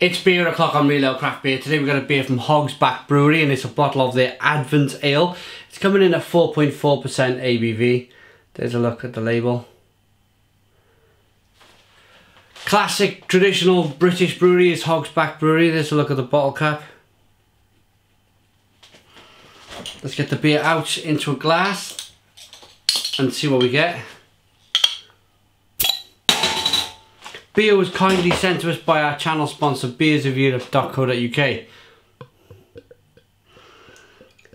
It's beer o'clock on Real Ale Craft Beer. Today we've got a beer from Hog's Back Brewery and it's a bottle of their Advent Ale. It's coming in at 4.4% ABV. There's a look at the label. Classic traditional British brewery is Hog's Back Brewery. There's a look at the bottle cap. Let's get the beer out into a glass and see what we get. Beer was kindly sent to us by our channel sponsor beersofeurope.co.uk.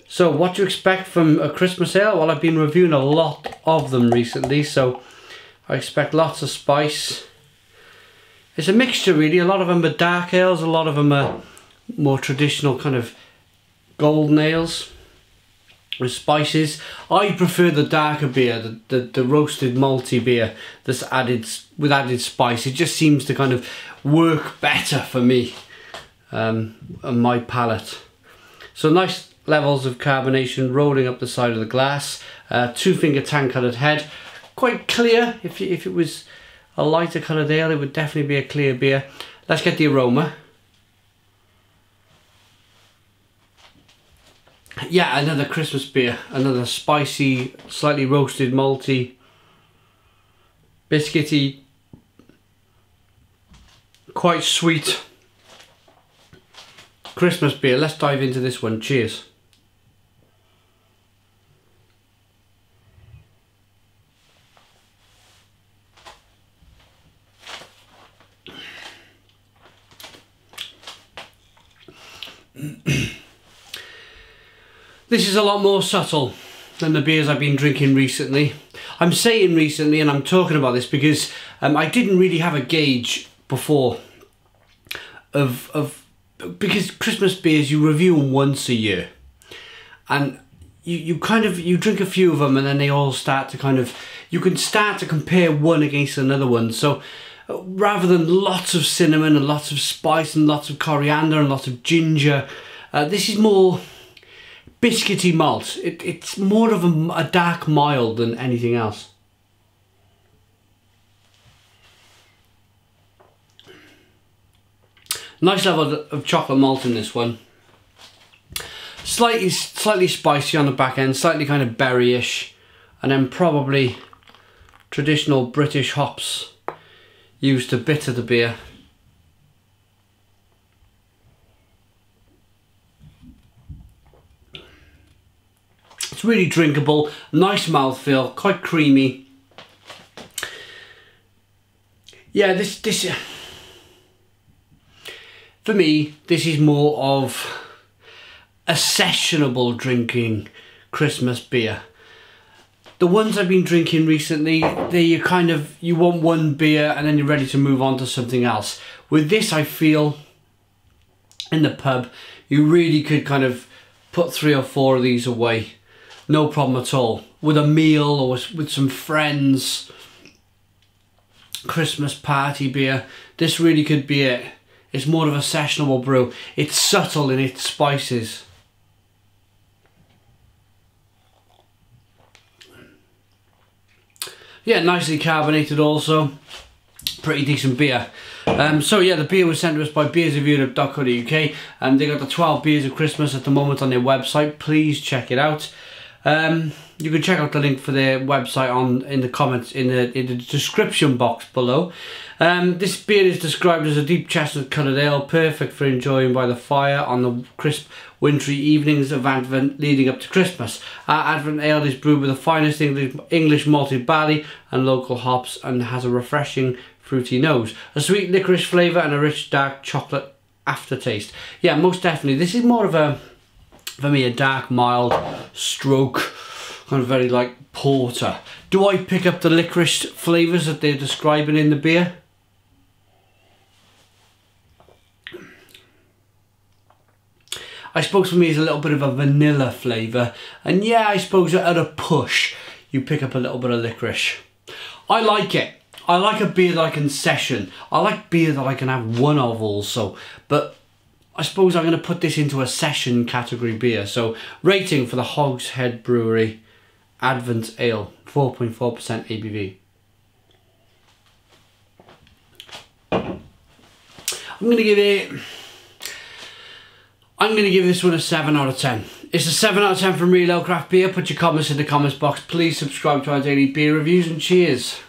So what do you expect from a Christmas ale? Well I've been reviewing a lot of them recently so I expect lots of spice. It's a mixture really, a lot of them are dark ales, a lot of them are more traditional kind of golden ales with spices. I prefer the darker beer, the, the, the roasted malty beer that's added with added spice. It just seems to kind of work better for me um, on my palate. So nice levels of carbonation rolling up the side of the glass. Uh, two finger tan coloured head. Quite clear. If, if it was a lighter coloured ale it would definitely be a clear beer. Let's get the aroma. Yeah, another Christmas beer. Another spicy, slightly roasted, malty, biscuity, quite sweet Christmas beer. Let's dive into this one. Cheers. This is a lot more subtle than the beers I've been drinking recently. I'm saying recently and I'm talking about this because um, I didn't really have a gauge before of, of because Christmas beers you review them once a year and you, you kind of you drink a few of them and then they all start to kind of you can start to compare one against another one so uh, rather than lots of cinnamon and lots of spice and lots of coriander and lots of ginger uh, this is more biscuity malt. It, it's more of a, a dark mild than anything else. Nice level of chocolate malt in this one. Slightly, slightly spicy on the back end, slightly kind of berryish, and then probably traditional British hops used to bitter the beer. Really drinkable, nice mouthfeel, quite creamy. Yeah, this this for me, this is more of a sessionable drinking Christmas beer. The ones I've been drinking recently, they you kind of you want one beer and then you're ready to move on to something else. With this, I feel in the pub, you really could kind of put three or four of these away no problem at all. With a meal or with some friends, Christmas party beer, this really could be it. It's more of a sessionable brew. It's subtle in its spices. Yeah, nicely carbonated also. Pretty decent beer. Um, so yeah, the beer was sent to us by beersofeurope.co.uk and they got the 12 beers of Christmas at the moment on their website. Please check it out. Um, you can check out the link for their website on in the comments in the in the description box below. Um, this beer is described as a deep chestnut coloured ale, perfect for enjoying by the fire on the crisp wintry evenings of Advent leading up to Christmas. Our Advent ale is brewed with the finest English, English malted barley and local hops and has a refreshing fruity nose, a sweet licorice flavour and a rich dark chocolate aftertaste. Yeah, most definitely. This is more of a for me a dark mild stroke kind of very like porter. Do I pick up the licorice flavours that they're describing in the beer? I suppose for me it's a little bit of a vanilla flavour and yeah I suppose at a push you pick up a little bit of licorice. I like it. I like a beer that I can session. I like beer that I can have one of also but I suppose I'm going to put this into a session category beer. So rating for the Hogshead Brewery Advent Ale, 4.4% ABV. I'm going to give it... I'm going to give this one a 7 out of 10. It's a 7 out of 10 from Real Ale Craft Beer. Put your comments in the comments box. Please subscribe to our daily beer reviews and cheers.